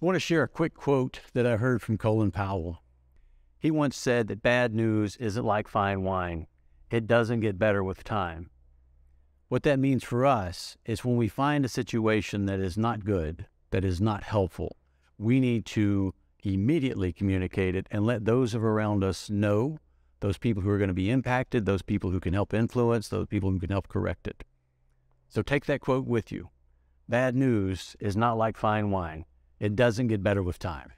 I want to share a quick quote that I heard from Colin Powell. He once said that bad news isn't like fine wine, it doesn't get better with time. What that means for us is when we find a situation that is not good, that is not helpful, we need to immediately communicate it and let those around us know, those people who are going to be impacted, those people who can help influence, those people who can help correct it. So take that quote with you. Bad news is not like fine wine. It doesn't get better with time.